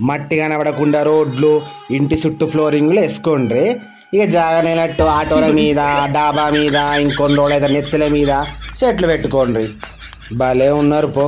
మట్టి కనబడకుండా రోడ్లు ఇంటి చుట్టూ ఫ్లోరింగ్లు వేసుకోండి ఇక జాగనేనట్టు ఆటోల మీద డాబా మీద ఇంకొన్ని రోజులు నెత్తుల మీద చెట్లు పెట్టుకోండి భలే ఉన్నారు పో.